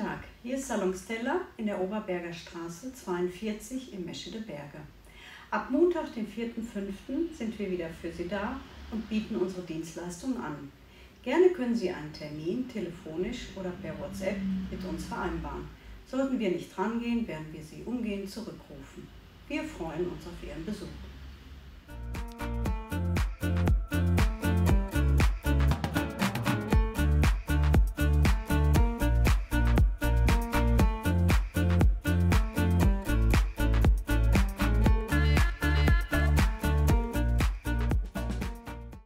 Tag, Hier ist Salon Stella in der Oberberger Straße 42 in Meschede Berge. Ab Montag, den 4.5. sind wir wieder für Sie da und bieten unsere Dienstleistungen an. Gerne können Sie einen Termin telefonisch oder per WhatsApp mit uns vereinbaren. Sollten wir nicht rangehen, werden wir Sie umgehend zurückrufen. Wir freuen uns auf Ihren Besuch.